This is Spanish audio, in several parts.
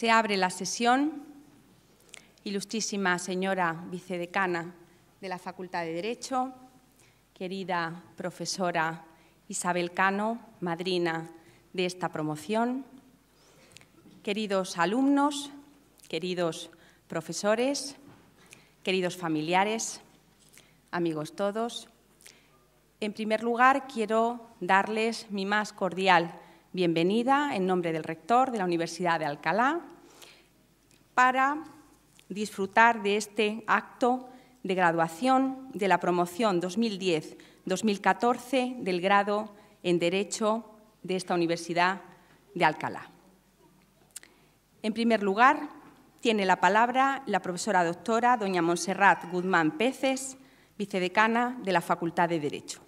Se abre la sesión. Ilustrísima señora vicedecana de la Facultad de Derecho, querida profesora Isabel Cano, madrina de esta promoción, queridos alumnos, queridos profesores, queridos familiares, amigos todos. En primer lugar, quiero darles mi más cordial bienvenida en nombre del rector de la Universidad de Alcalá para disfrutar de este acto de graduación de la promoción 2010-2014 del grado en Derecho de esta Universidad de Alcalá. En primer lugar, tiene la palabra la profesora doctora doña Montserrat Guzmán Peces, vicedecana de la Facultad de Derecho.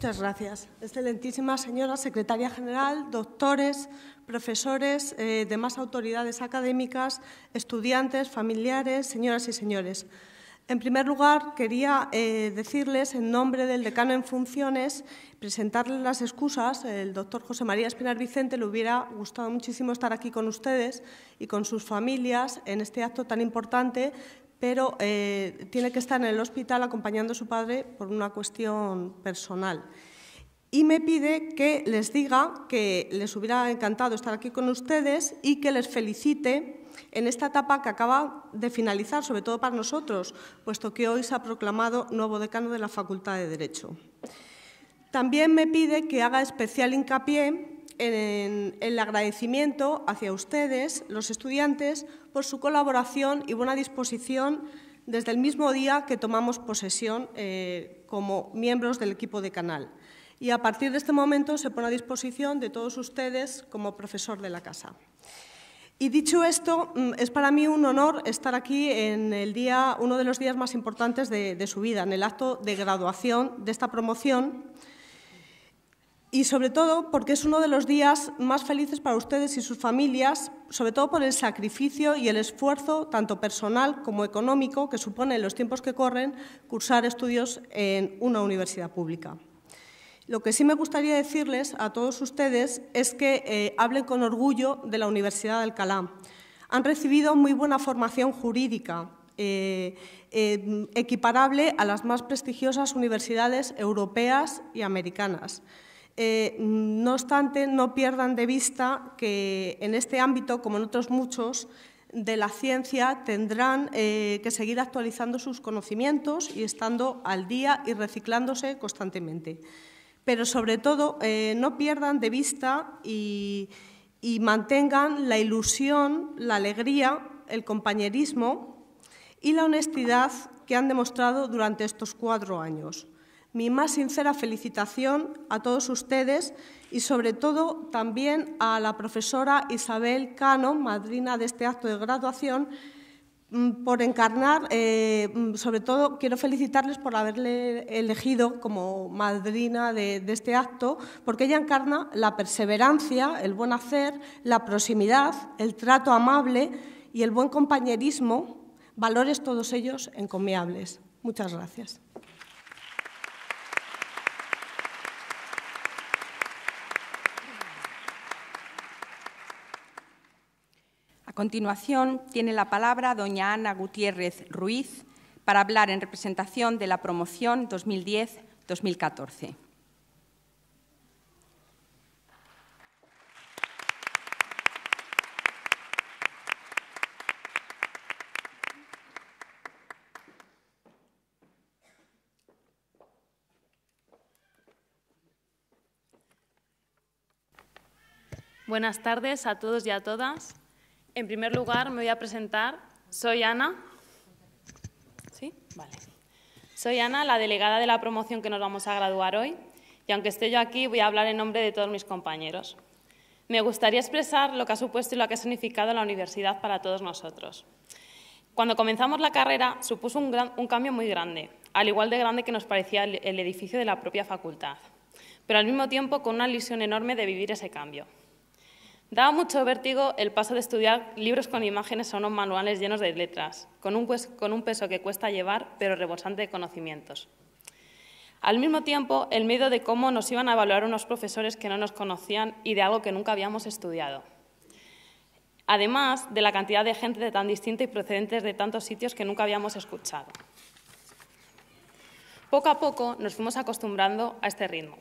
Muchas gracias. Excelentísima señora secretaria general, doctores, profesores, eh, demás autoridades académicas, estudiantes, familiares, señoras y señores. En primer lugar, quería eh, decirles, en nombre del decano en funciones, presentarles las excusas. El doctor José María Espinar Vicente le hubiera gustado muchísimo estar aquí con ustedes y con sus familias en este acto tan importante, pero eh, tiene que estar en el hospital acompañando a su padre por una cuestión personal. Y me pide que les diga que les hubiera encantado estar aquí con ustedes y que les felicite en esta etapa que acaba de finalizar, sobre todo para nosotros, puesto que hoy se ha proclamado nuevo decano de la Facultad de Derecho. También me pide que haga especial hincapié en el agradecimiento hacia ustedes, los estudiantes, por su colaboración y buena disposición desde el mismo día que tomamos posesión eh, como miembros del equipo de Canal. Y a partir de este momento se pone a disposición de todos ustedes como profesor de la casa. Y dicho esto, mm, es para mí un honor estar aquí en el día, uno de los días más importantes de su vida, en el acto de graduación de esta promoción, y sobre todo porque es uno de los días más felices para ustedes y sus familias, sobre todo por el sacrificio y el esfuerzo, tanto personal como económico, que supone en los tiempos que corren cursar estudios en una universidad pública. Lo que sí me gustaría decirles a todos ustedes es que eh, hablen con orgullo de la Universidad de Alcalá. Han recibido muy buena formación jurídica, eh, eh, equiparable a las más prestigiosas universidades europeas y americanas. Eh, no obstante, no pierdan de vista que en este ámbito, como en otros muchos, de la ciencia tendrán eh, que seguir actualizando sus conocimientos y estando al día y reciclándose constantemente. Pero sobre todo, eh, no pierdan de vista y, y mantengan la ilusión, la alegría, el compañerismo y la honestidad que han demostrado durante estos cuatro años mi más sincera felicitación a todos ustedes y sobre todo también a la profesora Isabel Cano, madrina de este acto de graduación, mm, por encarnar, eh, mm, sobre todo quiero felicitarles por haberle elegido como madrina de, de, este acto, porque ella encarna la perseverancia, el buen hacer, la proximidad, el trato amable y el buen compañerismo, valores todos ellos encomiables. Muchas gracias. Continuación, tiene la palabra doña Ana Gutiérrez Ruiz para hablar en representación de la promoción 2010-2014. Buenas tardes a todos y a todas. En primer lugar, me voy a presentar. Soy Ana. ¿Sí? Vale. Soy Ana, la delegada de la promoción que nos vamos a graduar hoy, y aunque esté yo aquí, voy a hablar en nombre de todos mis compañeros. Me gustaría expresar lo que ha supuesto y lo que ha significado la universidad para todos nosotros. Cuando comenzamos la carrera supuso un, cambio muy grande, al igual de grande que nos parecía el, el edificio de la propia facultad, pero al mismo tiempo con una ilusión enorme de vivir ese cambio. Daba mucho vértigo el paso de estudiar libros con imágenes a unos manuales llenos de letras, con un, con un peso que cuesta llevar, pero rebosante de conocimientos. Al mismo tiempo, el miedo de cómo nos iban a evaluar unos profesores que no nos conocían y de algo que nunca habíamos estudiado. además de la cantidad de gente tan distinta y procedentes de tantos sitios que nunca habíamos escuchado. Poco a poco nos fuimos acostumbrando a este ritmo,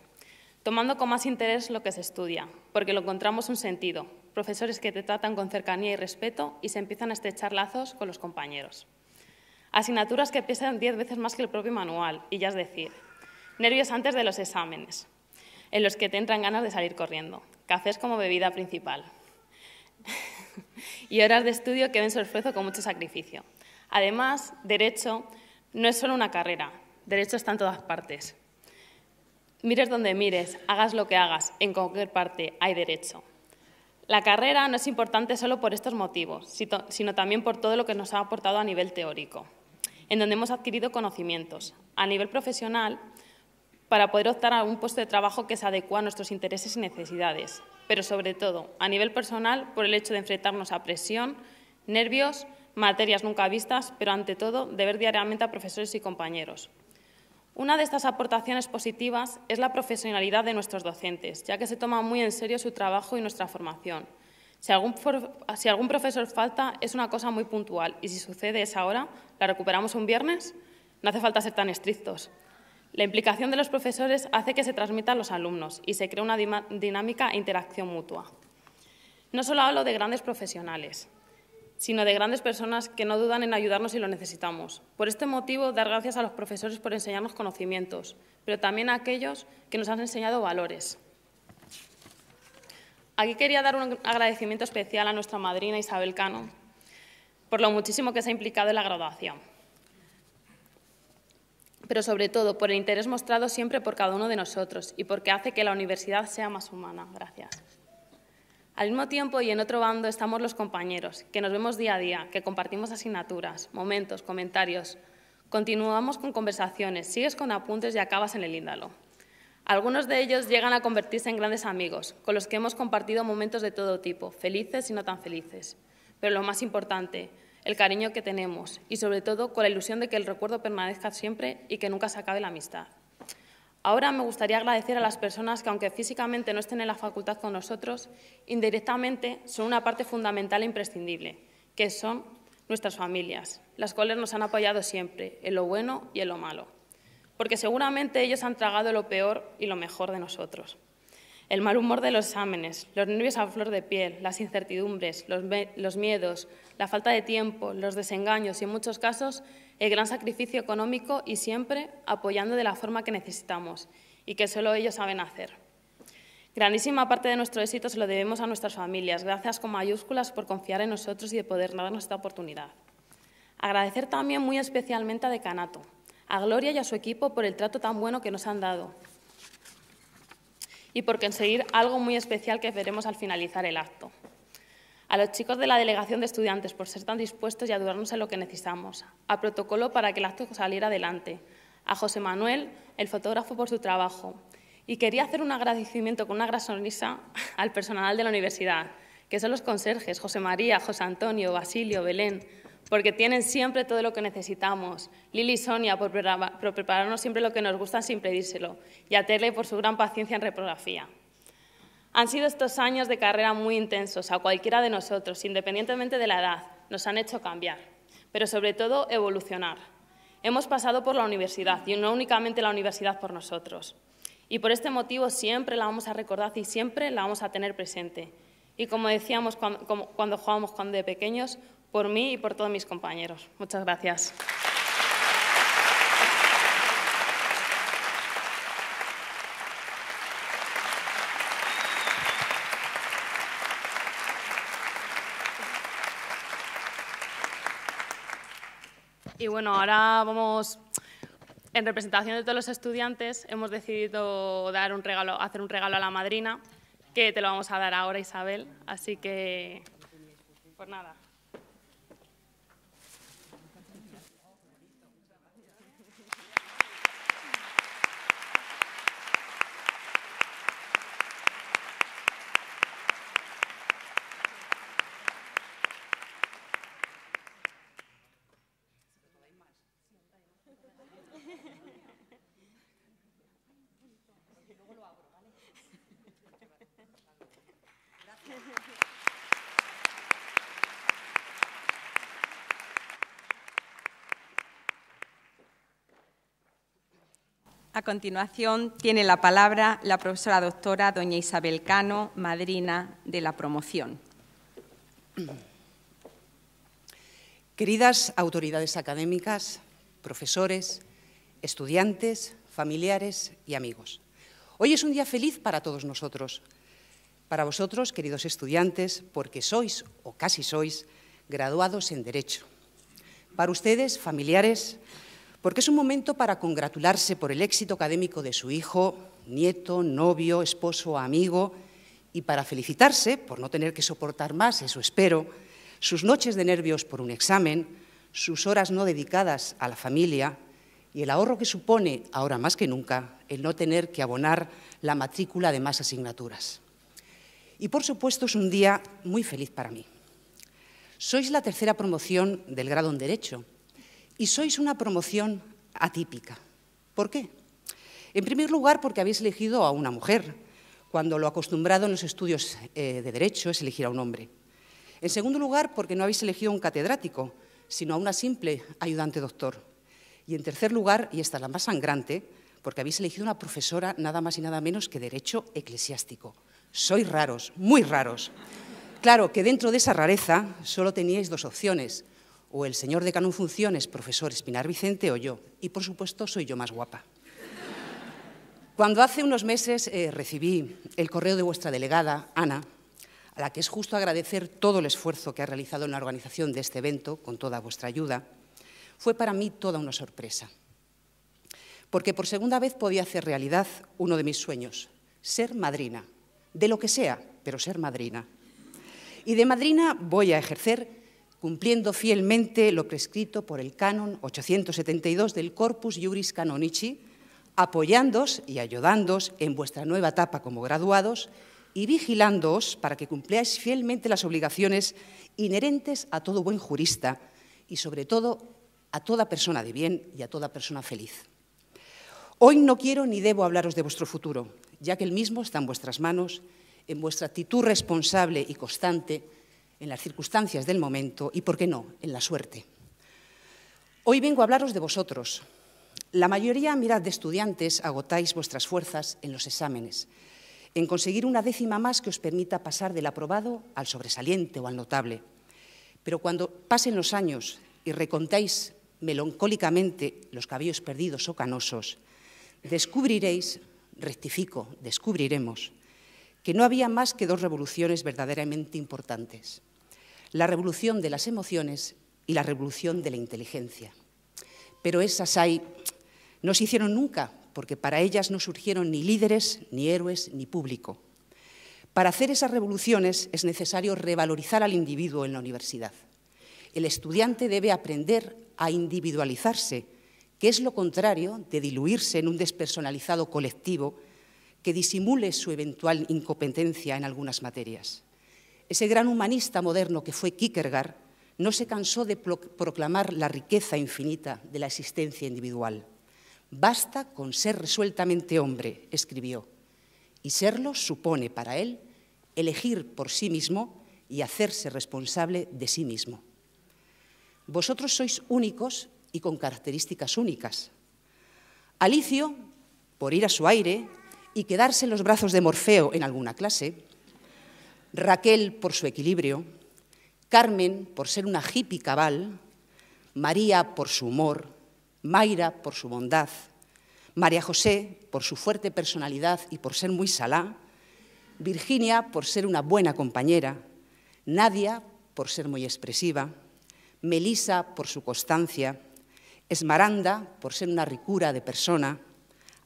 tomando con más interés lo que se estudia, porque lo encontramos un sentido, profesores que te tratan con cercanía y respeto y se empiezan a estrechar lazos con los compañeros. Asignaturas que pesan diez veces más que el propio manual, y ya es decir, nervios antes de los exámenes, en los que te entran ganas de salir corriendo, cafés como bebida principal, y horas de estudio que ven su esfuerzo con mucho sacrificio. Además, derecho no es solo una carrera, derecho está en todas partes. Mires donde mires, hagas lo que hagas, en cualquier parte hay derecho. La carrera no es importante solo por estos motivos, sino también por todo lo que nos ha aportado a nivel teórico, en donde hemos adquirido conocimientos. A nivel profesional, para poder optar a un puesto de trabajo que se adecua a nuestros intereses y necesidades, pero sobre todo, a nivel personal, por el hecho de enfrentarnos a presión, nervios, materias nunca vistas, pero ante todo, de ver diariamente a profesores y compañeros. Una de estas aportaciones positivas es la profesionalidad de nuestros docentes, ya que se toma muy en serio su trabajo y nuestra formación. Si algún, profesor falta, es una cosa muy puntual y si sucede esa hora, la recuperamos un viernes, no hace falta ser tan estrictos. La implicación de los profesores hace que se transmita a los alumnos y se crea una dinámica e interacción mutua. No solo hablo de grandes profesionales, sino de grandes personas que no dudan en ayudarnos si lo necesitamos. Por este motivo, dar gracias a los profesores por enseñarnos conocimientos, pero también a aquellos que nos han enseñado valores. Aquí quería dar un agradecimiento especial a nuestra madrina Isabel Cano por lo muchísimo que se ha implicado en la graduación, pero sobre todo por el interés mostrado siempre por cada uno de nosotros y porque hace que la universidad sea más humana. Gracias. Al mismo tiempo y en otro bando estamos los compañeros, que nos vemos día a día, que compartimos asignaturas, momentos, comentarios. Continuamos con conversaciones, sigues con apuntes y acabas en el índalo. Algunos de ellos llegan a convertirse en grandes amigos, con los que hemos compartido momentos de todo tipo, felices y no tan felices. Pero lo más importante, el cariño que tenemos y sobre todo con la ilusión de que el recuerdo permanezca siempre y que nunca se acabe la amistad. Ahora me gustaría agradecer a las personas que, aunque físicamente no estén en la facultad con nosotros, indirectamente son una parte fundamental e imprescindible, que son nuestras familias, las cuales nos han apoyado siempre, en lo bueno y en lo malo, porque seguramente ellos han tragado lo peor y lo mejor de nosotros. El mal humor de los exámenes, los nervios a flor de piel, las incertidumbres, los, los miedos, la falta de tiempo, los desengaños y, en muchos casos, el gran sacrificio económico y siempre apoyando de la forma que necesitamos y que solo ellos saben hacer. Grandísima parte de nuestro éxito se lo debemos a nuestras familias, gracias con mayúsculas por confiar en nosotros y de poder darnos esta oportunidad. Agradecer también muy especialmente a Decanato, a Gloria y a su equipo por el trato tan bueno que nos han dado y por conseguir algo muy especial que veremos al finalizar el acto a los chicos de la delegación de estudiantes por ser tan dispuestos y ayudarnos en lo que necesitamos, a protocolo para que el acto saliera adelante, a José Manuel, el fotógrafo, por su trabajo. Y quería hacer un agradecimiento con una gran sonrisa al personal de la universidad, que son los conserjes, José María, José Antonio, Basilio, Belén, porque tienen siempre todo lo que necesitamos. Lili y Sonia por prepararnos siempre lo que nos gusta sin pedírselo. Y a Terle por su gran paciencia en reprografía. Han sido estos años de carrera muy intensos a cualquiera de nosotros, independientemente de la edad. Nos han hecho cambiar, pero sobre todo evolucionar. Hemos pasado por la universidad y no únicamente la universidad por nosotros. Y por este motivo siempre la vamos a recordar y siempre la vamos a tener presente. Y como decíamos cuando, cuando jugábamos cuando de pequeños, por mí y por todos mis compañeros. Muchas gracias. Y bueno, ahora vamos, en representación de todos los estudiantes, hemos decidido dar un regalo, hacer un regalo a la madrina, que te lo vamos a dar ahora, Isabel. Así que, pues nada. A continuación, tiene la palabra la profesora doctora doña Isabel Cano, madrina de la promoción. Queridas autoridades académicas, profesores, estudiantes, familiares y amigos. Hoy es un día feliz para todos nosotros. Para vosotros, queridos estudiantes, porque sois, o casi sois, graduados en Derecho. Para ustedes, familiares, porque es un momento para congratularse por el éxito académico de su hijo, nieto, novio, esposo, amigo, y para felicitarse por no tener que soportar más, eso espero, sus noches de nervios por un examen, sus horas no dedicadas a la familia y el ahorro que supone, ahora más que nunca, el no tener que abonar la matrícula de más asignaturas. Y por supuesto es un día muy feliz para mí. Sois la tercera promoción del grado en Derecho y sois una promoción atípica. ¿Por qué? En primer lugar, porque habéis elegido a una mujer, cuando lo acostumbrado en los estudios eh, de Derecho es elegir a un hombre. En segundo lugar, porque no habéis elegido a un catedrático, sino a una simple ayudante doctor. Y en tercer lugar, y esta es la más sangrante, porque habéis elegido una profesora nada más y nada menos que Derecho Eclesiástico. Sois raros, muy raros. Claro que dentro de esa rareza solo teníais dos opciones, o el señor decano en funciones, profesor Espinar Vicente, o yo. Y por supuesto soy yo más guapa. Cuando hace unos meses eh, recibí el correo de vuestra delegada, Ana, a la que es justo agradecer todo el esfuerzo que ha realizado en la organización de este evento, con toda vuestra ayuda, fue para mí toda una sorpresa. Porque por segunda vez podía hacer realidad uno de mis sueños, ser madrina, de lo que sea, pero ser madrina. Y de madrina voy a ejercer cumpliendo fielmente lo prescrito por el canon 872 del Corpus Iuris Canonici, apoyándoos y ayudándoos en vuestra nueva etapa como graduados y vigilándoos para que cumpláis fielmente las obligaciones inherentes a todo buen jurista y, sobre todo, a toda persona de bien y a toda persona feliz. Hoy no quiero ni debo hablaros de vuestro futuro, ya que el mismo está en vuestras manos, en vuestra actitud responsable y constante, en las circunstancias del momento y, por qué no, en la suerte. Hoy vengo a hablaros de vosotros. La mayoría, mirad, de estudiantes agotáis vuestras fuerzas en los exámenes en conseguir una décima más que os permita pasar del aprobado al sobresaliente o al notable. Pero cuando pasen los años y recontáis melancólicamente los cabellos perdidos o canosos, descubriréis, rectifico, descubriremos, que no había más que dos revoluciones verdaderamente importantes, la revolución de las emociones y la revolución de la inteligencia. Pero esas hay, no se hicieron nunca porque para ellas no surgieron ni líderes, ni héroes, ni público. Para hacer esas revoluciones es necesario revalorizar al individuo en la universidad. El estudiante debe aprender a individualizarse, que es lo contrario de diluirse en un despersonalizado colectivo que disimule su eventual incompetencia en algunas materias. Ese gran humanista moderno que fue Kierkegaard no se cansó de proclamar la riqueza infinita de la existencia individual. Basta con ser resueltamente hombre, escribió, y serlo supone para él elegir por sí mismo y hacerse responsable de sí mismo. Vosotros sois únicos y con características únicas. Alicio, por ir a su aire y quedarse en los brazos de Morfeo en alguna clase, Raquel por su equilibrio, Carmen por ser una hippie cabal, María por su humor, Mayra por su bondad, María José por su fuerte personalidad y por ser muy salá, Virginia por ser una buena compañera, Nadia por ser muy expresiva, Melisa por su constancia, Esmaranda por ser una ricura de persona,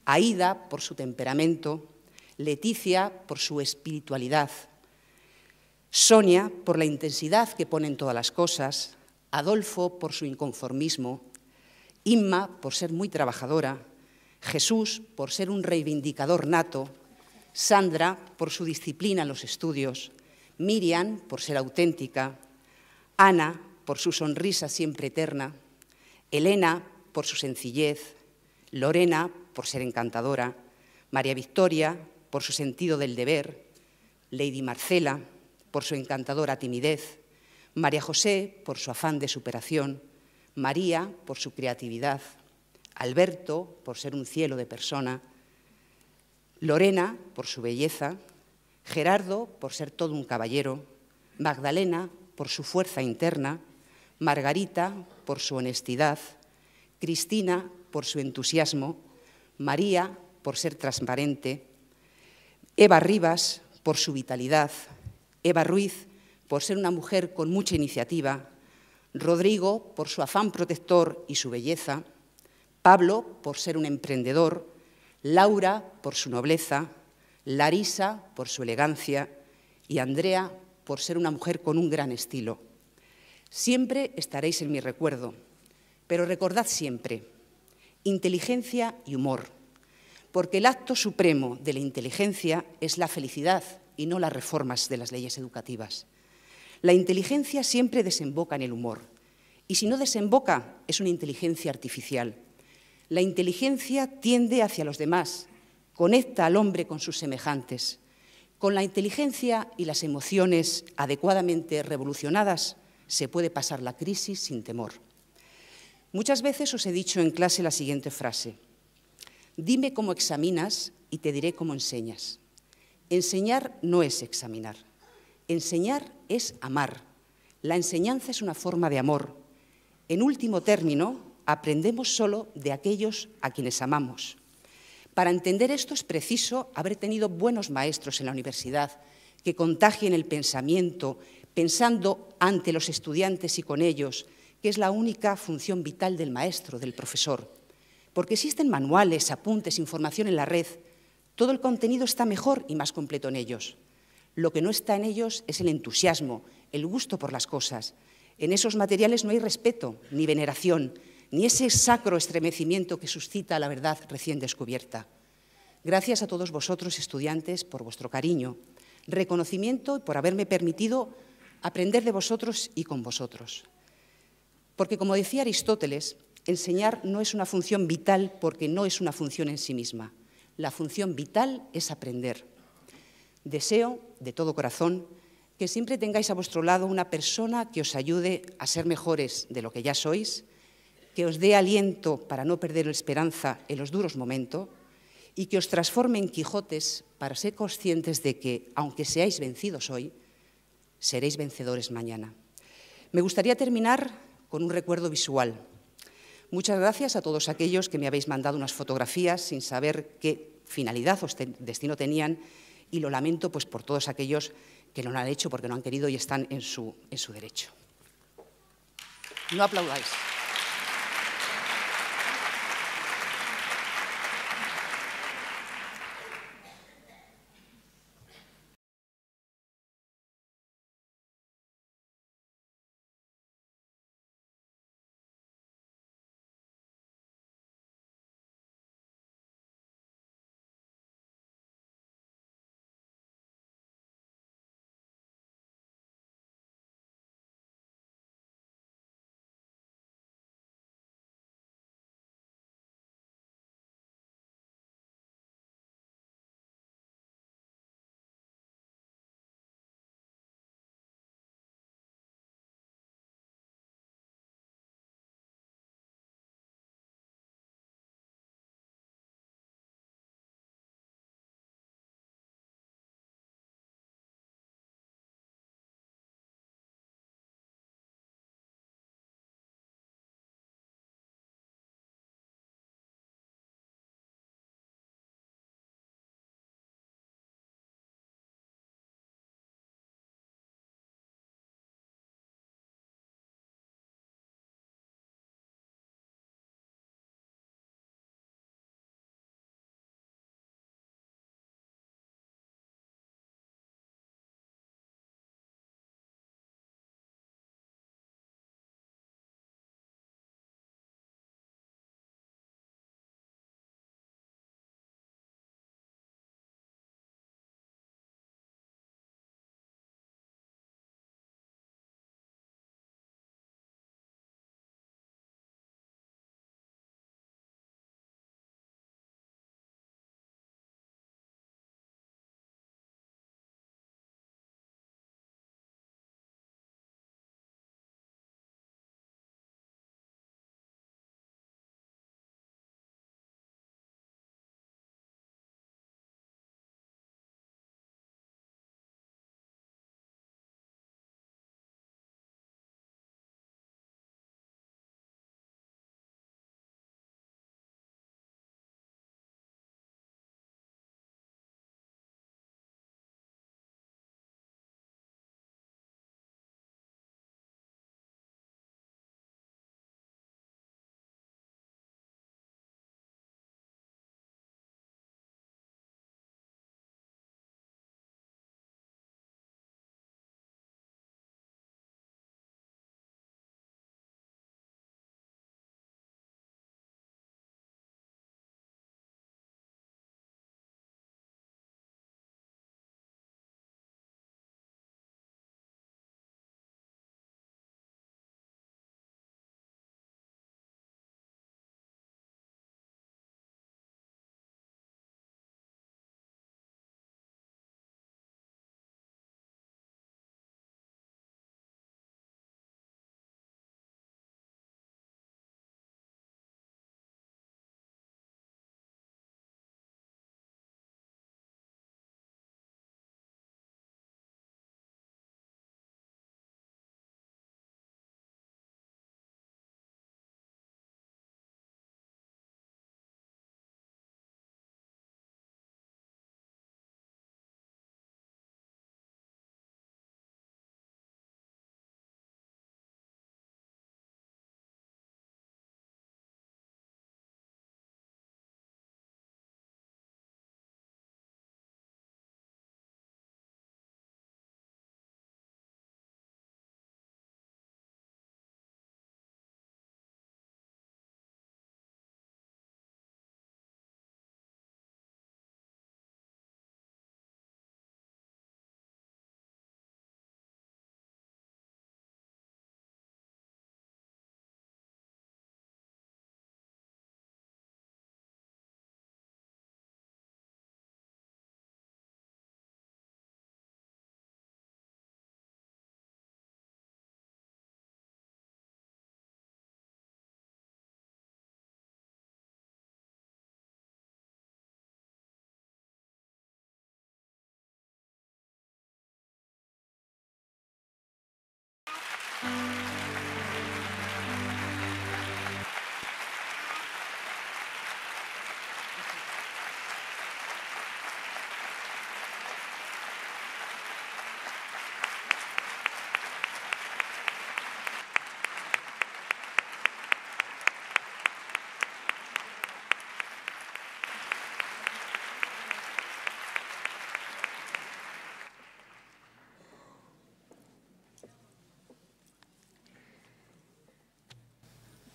Aida por su temperamento, Leticia por su espiritualidad, Sonia por la intensidad que pone en todas las cosas, Adolfo por su inconformismo, Inma por ser muy trabajadora, Jesús por ser un reivindicador nato, Sandra por su disciplina en los estudios, Miriam por ser auténtica, Ana por su sonrisa siempre eterna, Elena por su sencillez, Lorena por ser encantadora, María Victoria por su sentido del deber, Lady Marcela por su encantadora timidez, María José por su afán de superación, María por su creatividad, Alberto, por ser un cielo de persona, Lorena, por su belleza, Gerardo, por ser todo un caballero, Magdalena, por su fuerza interna, Margarita, por su honestidad, Cristina, por su entusiasmo, María, por ser transparente, Eva Rivas, por su vitalidad, Eva Ruiz, por ser una mujer con mucha iniciativa, Rodrigo, por su afán protector y su belleza, Pablo, por ser un emprendedor, Laura, por su nobleza, Larisa, por su elegancia, y Andrea, por ser una mujer con un gran estilo. Siempre estaréis en mi recuerdo, pero recordad siempre, inteligencia y humor, porque el acto supremo de la inteligencia es la felicidad y no las reformas de las leyes educativas. La inteligencia siempre desemboca en el humor, y si no desemboca es una inteligencia artificial. La inteligencia tiende hacia los demás, conecta al hombre con sus semejantes. Con la inteligencia y las emociones adecuadamente revolucionadas se puede pasar la crisis sin temor. Muchas veces os he dicho en clase la siguiente frase. Dime cómo examinas y te diré cómo enseñas. Enseñar no es examinar. Enseñar es amar. La enseñanza es una forma de amor. En último término, aprendemos solo de aquellos a quienes amamos. Para entender esto es preciso haber tenido buenos maestros en la universidad que contagien el pensamiento, pensando ante los estudiantes y con ellos, que es la única función vital del maestro, del profesor. Porque existen manuales, apuntes, información en la red, todo el contenido está mejor y más completo en ellos. Lo que no está en ellos es el entusiasmo, el gusto por las cosas. En esos materiales no hay respeto, ni veneración, ni ese sacro estremecimiento que suscita la verdad recién descubierta. Gracias a todos vosotros, estudiantes, por vuestro cariño, reconocimiento y por haberme permitido aprender de vosotros y con vosotros. Porque, como decía Aristóteles, enseñar no es una función vital porque no es una función en sí misma. La función vital es aprender. Deseo, de todo corazón, que siempre tengáis a vuestro lado una persona que os ayude a ser mejores de lo que ya sois, que os dé aliento para no perder esperanza en los duros momentos y que os transforme en Quijotes para ser conscientes de que, aunque seáis vencidos hoy, seréis vencedores mañana. Me gustaría terminar con un recuerdo visual. Muchas gracias a todos aquellos que me habéis mandado unas fotografías sin saber qué finalidad o destino tenían y lo lamento pues, por todos aquellos que no lo han hecho porque no han querido y están en su, en su derecho. No aplaudáis.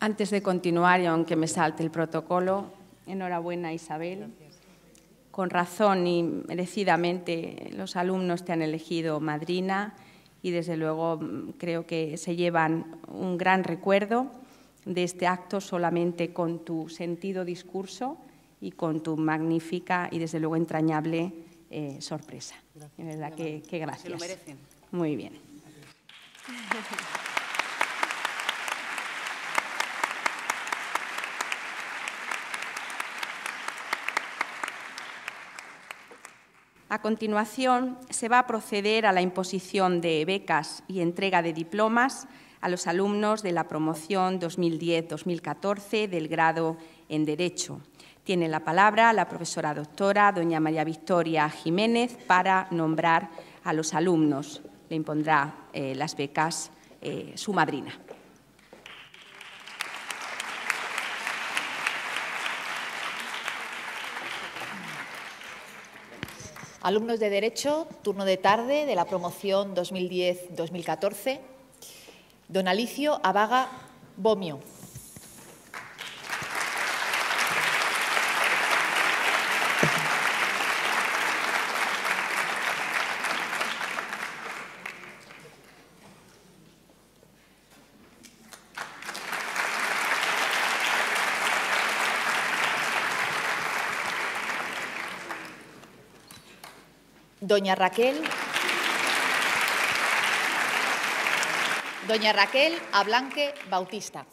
Antes de continuar, y aunque me salte el protocolo, enhorabuena Isabel. Con razón y merecidamente los alumnos te han elegido madrina y desde luego creo que se llevan un gran recuerdo de este acto solamente con tu sentido discurso y con tu magnífica y desde luego entrañable eh, sorpresa. De verdad que, que gracias. Se lo merecen. Muy bien. A continuación, se va a proceder a la imposición de becas y entrega de diplomas a los alumnos de la promoción 2010-2014 del grado en Derecho. Tiene la palabra la profesora doctora doña María Victoria Jiménez para nombrar a los alumnos. Le impondrá eh, las becas eh, su madrina. Alumnos de Derecho, turno de tarde de la promoción 2010-2014. Don Alicio Abaga Bomio. Doña Raquel. Doña Raquel Ablanque Bautista.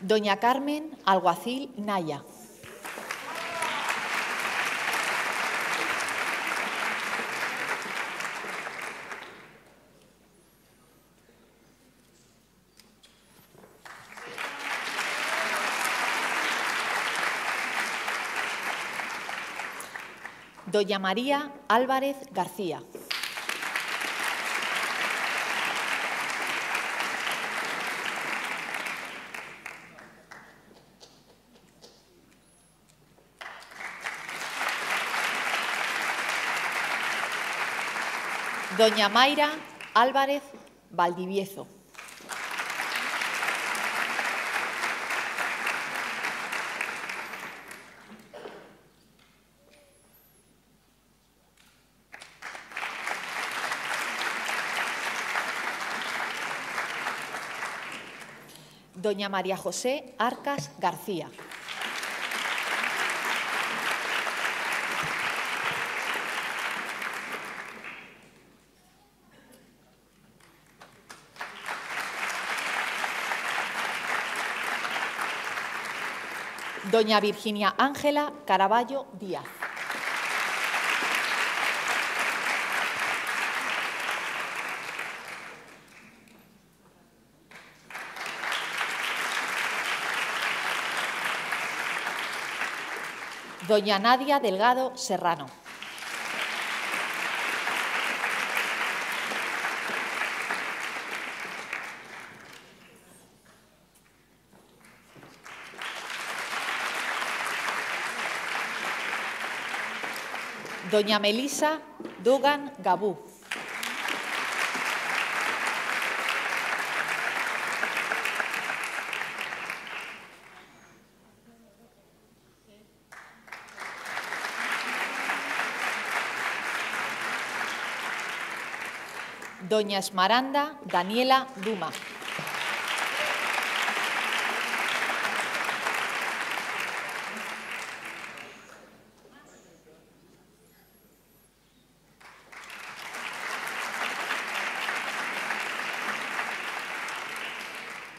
Doña Carmen Alguacil Naya. Doña María Álvarez García. Doña Mayra Álvarez Valdivieso. Doña María José Arcas García. Doña Virginia Ángela Caraballo Díaz. Doña Nadia Delgado Serrano. Doña Melisa Dugan Gabú. Doña Esmaranda Daniela Duma.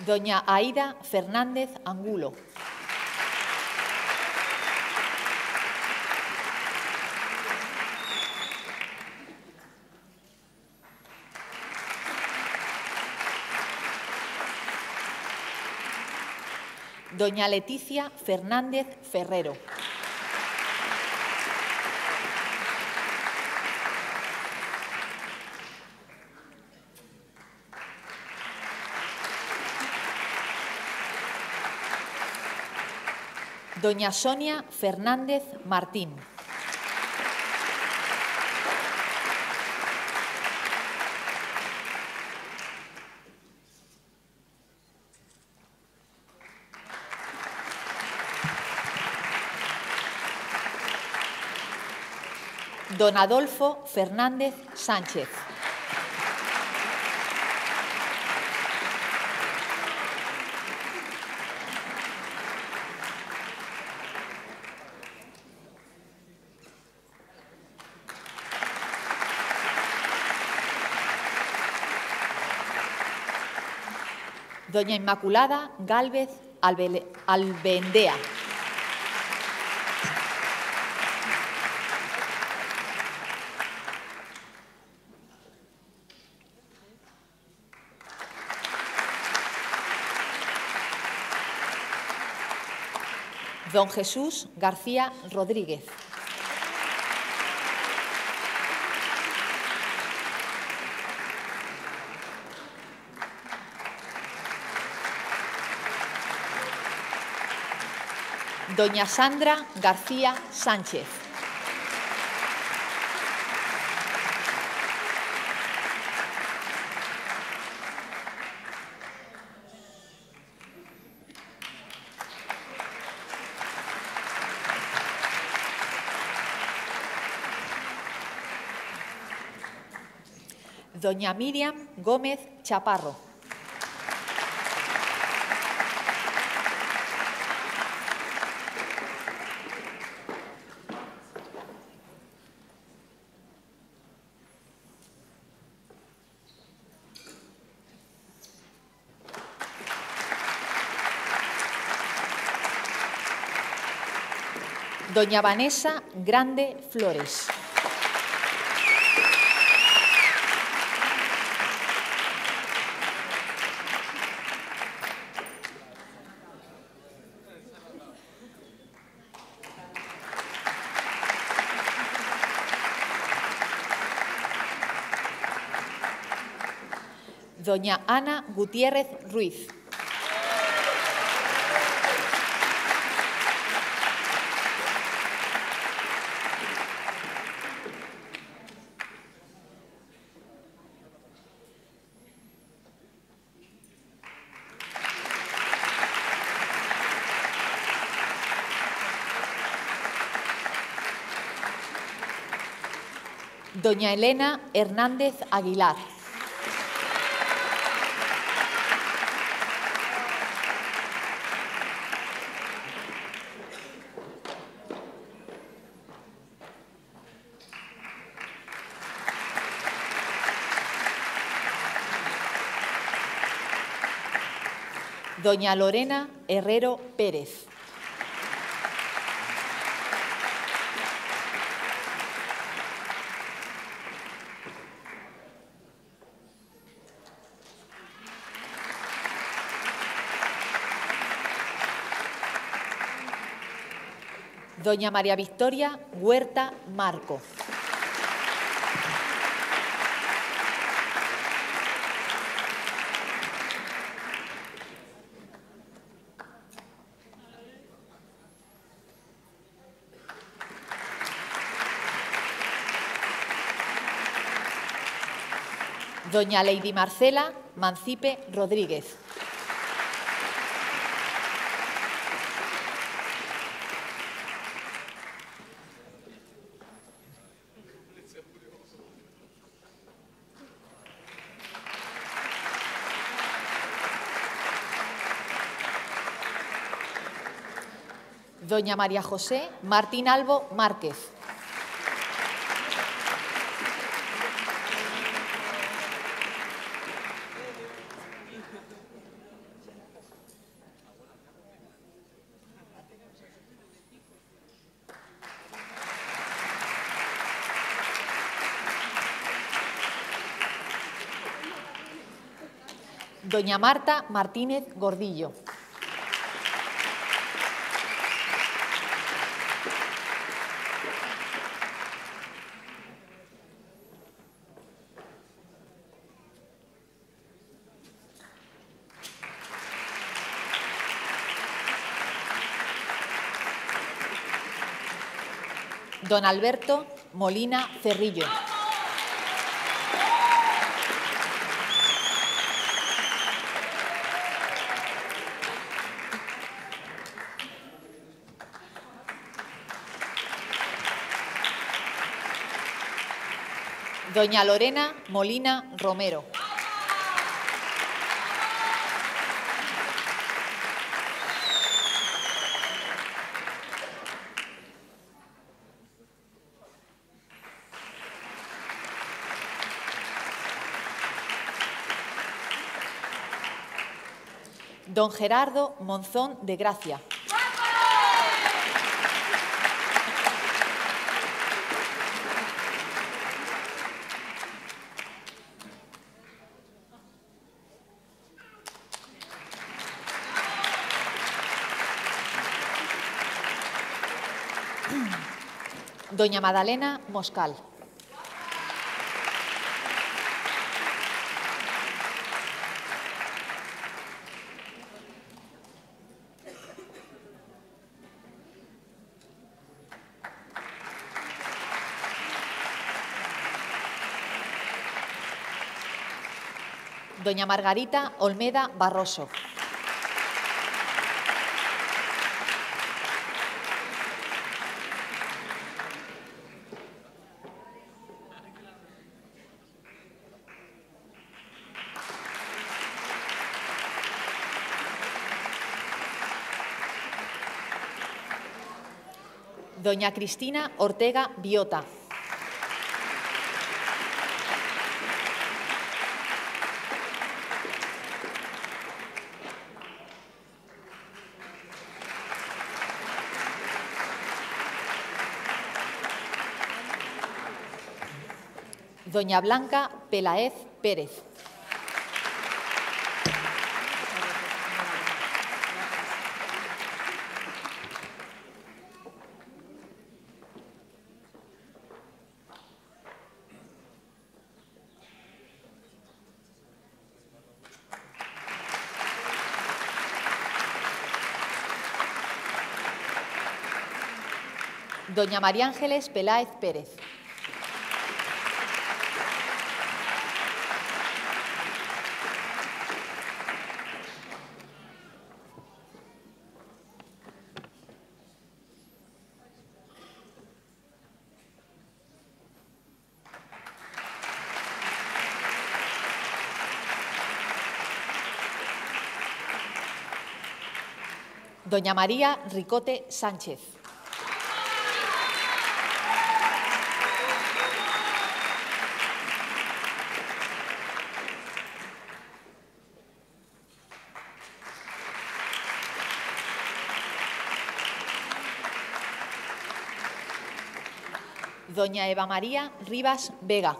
Doña Aida Fernández Angulo. doña Leticia Fernández Ferrero. Doña Sonia Fernández Martín. Don Adolfo Fernández Sánchez. Doña Inmaculada Gálvez Albendea. Don Jesús García Rodríguez. Doña Sandra García Sánchez. Doña Miriam Gómez Chaparro. Doña Vanessa Grande Flores. Doña Ana Gutiérrez Ruiz. Doña Elena Hernández Aguilar. Doña Lorena Herrero Pérez. Doña María Victoria Huerta Marco. Doña Lady Marcela Mancipe Rodríguez. Doña María José Martín Albo Márquez. Doña Marta Martínez Gordillo. Don Alberto Molina Cerrillo. Doña Lorena Molina Romero. Don Gerardo Monzón de Gracia. Doña Madalena Moscal. Doña Margarita Olmeda Barroso. Doña Cristina Ortega Biota. Doña Blanca Pelaez Pérez. Doña María Ángeles Peláez Pérez. Doña María Ricote Sánchez. Doña Eva María Rivas Vega.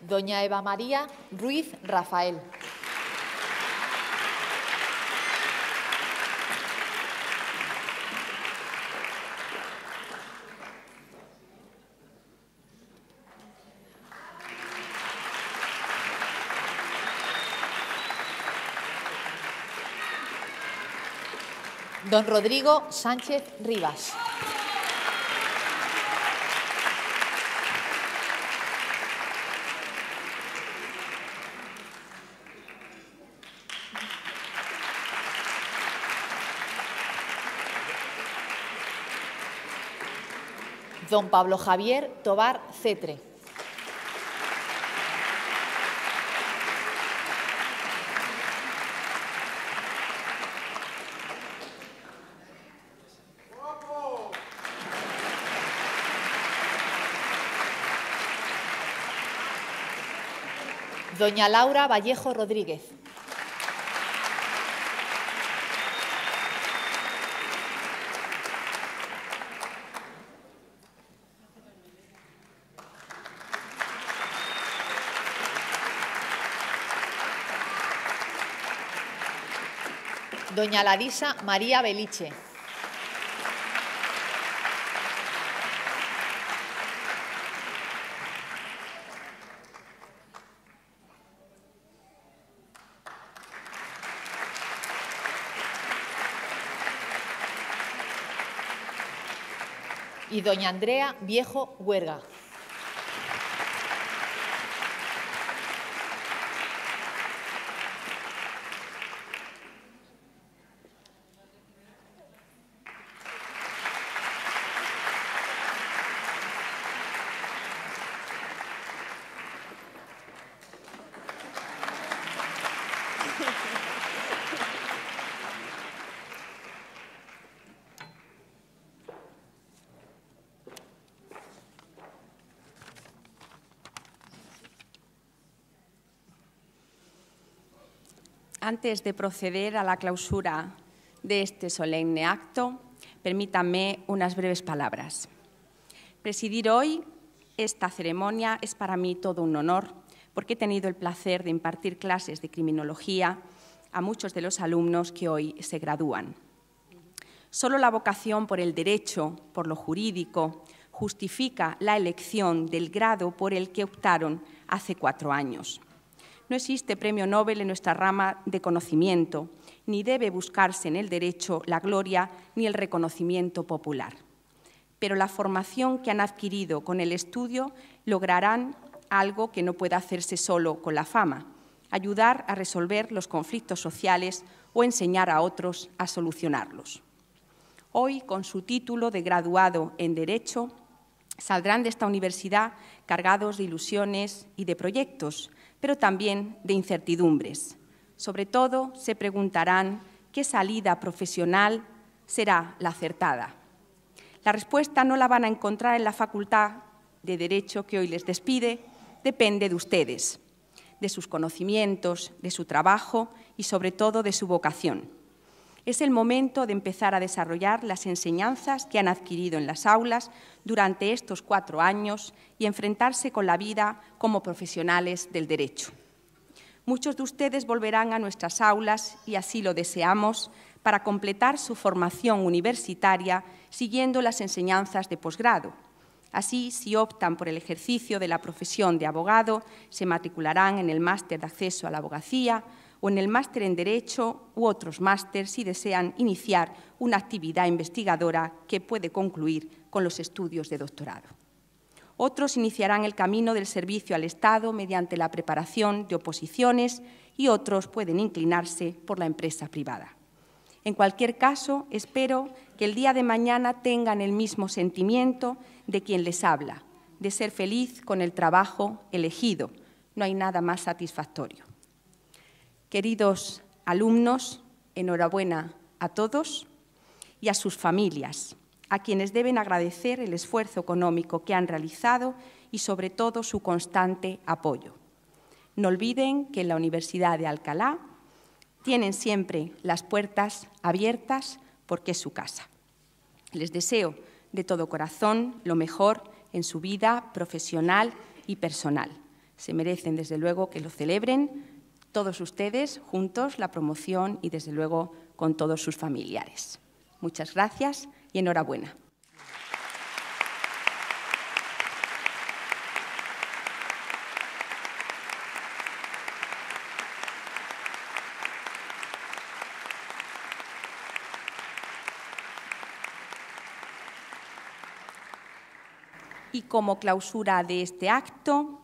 Doña Eva María Ruiz Rafael. Don Rodrigo Sánchez Rivas. Don Pablo Javier Tobar Cetre. Doña Laura Vallejo Rodríguez. Doña Larisa María Beliche. Y doña Andrea Viejo Huerga. Antes de proceder a la clausura de este solemne acto, permítanme unas breves palabras. Presidir hoy esta ceremonia es para mí todo un honor, porque he tenido el placer de impartir clases de criminología a muchos de los alumnos que hoy se gradúan. Solo la vocación por el derecho, por lo jurídico, justifica la elección del grado por el que optaron hace cuatro años. No existe premio Nobel en nuestra rama de conocimiento, ni debe buscarse en el derecho la gloria ni el reconocimiento popular. Pero la formación que han adquirido con el estudio lograrán algo que no puede hacerse solo con la fama, ayudar a resolver los conflictos sociales o enseñar a otros a solucionarlos. Hoy, con su título de graduado en Derecho, saldrán de esta universidad cargados de ilusiones y de proyectos, pero también de incertidumbres. Sobre todo, se preguntarán qué salida profesional será la acertada. La respuesta no la van a encontrar en la Facultad de Derecho que hoy les despide, depende de ustedes, de sus conocimientos, de su trabajo y sobre todo de su vocación. Es el momento de empezar a desarrollar las enseñanzas que han adquirido en las aulas durante estos cuatro años y enfrentarse con la vida como profesionales del derecho. Muchos de ustedes volverán a nuestras aulas, y así lo deseamos, para completar su formación universitaria siguiendo las enseñanzas de posgrado. Así, si optan por el ejercicio de la profesión de abogado, se matricularán en el máster de acceso a la abogacía o en el máster en Derecho u otros másteres si desean iniciar una actividad investigadora que puede concluir con los estudios de doctorado. Otros iniciarán el camino del servicio al Estado mediante la preparación de oposiciones y otros pueden inclinarse por la empresa privada. En cualquier caso, espero que el día de mañana tengan el mismo sentimiento de quien les habla, de ser feliz con el trabajo elegido. No hay nada más satisfactorio. Queridos alumnos, enhorabuena a todos y a sus familias, a quienes deben agradecer el esfuerzo económico que han realizado y sobre todo su constante apoyo. No olviden que en la Universidad de Alcalá tienen siempre las puertas abiertas porque es su casa. Les deseo de todo corazón lo mejor en su vida profesional y personal. Se merecen, desde luego, que lo celebren todos ustedes juntos la promoción y, desde luego, con todos sus familiares. Muchas gracias y enhorabuena. Y como clausura de este acto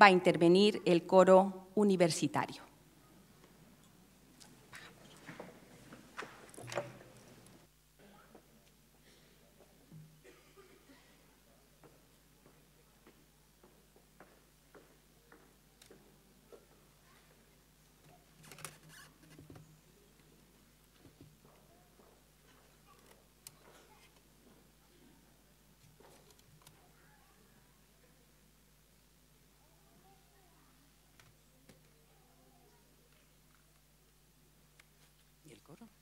va a intervenir el coro universitario. coro.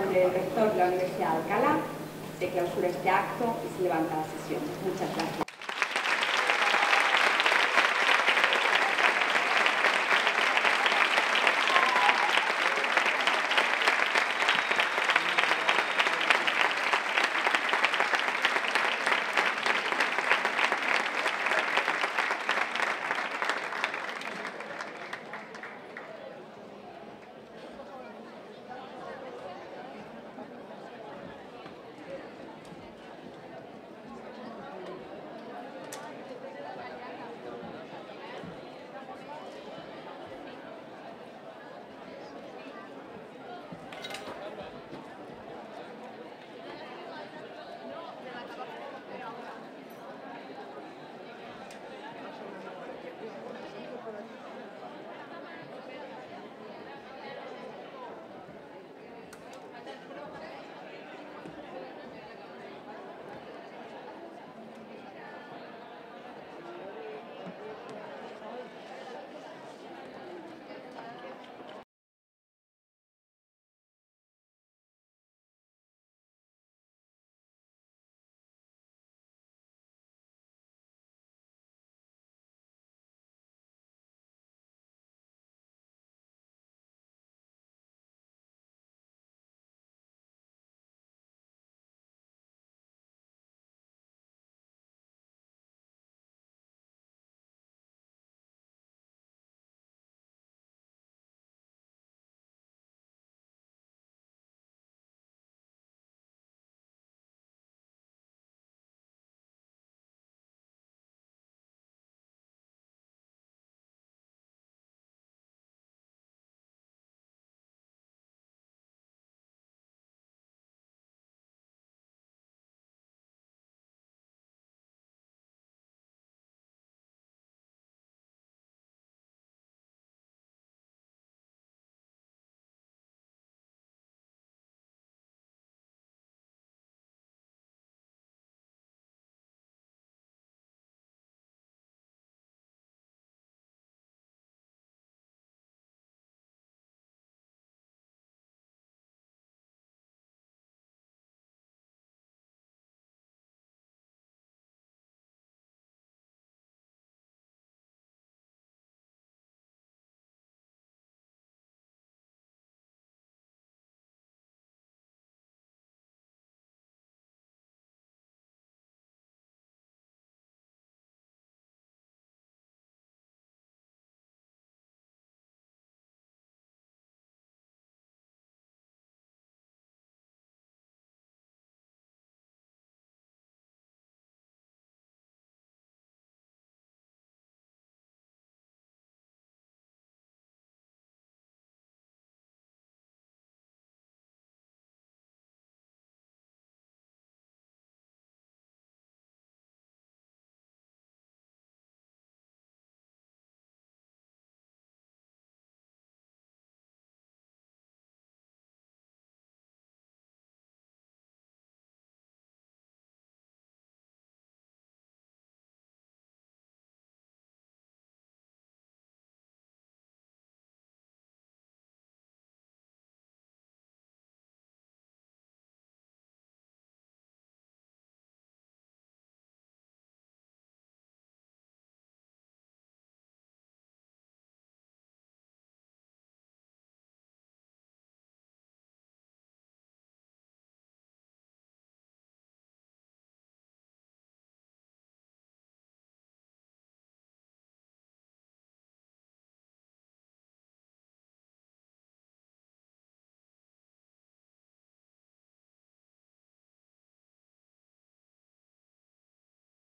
Nombre del rector de la Universidad de Alcalá, se clausura este acto y se levanta la sesión. Muchas gracias.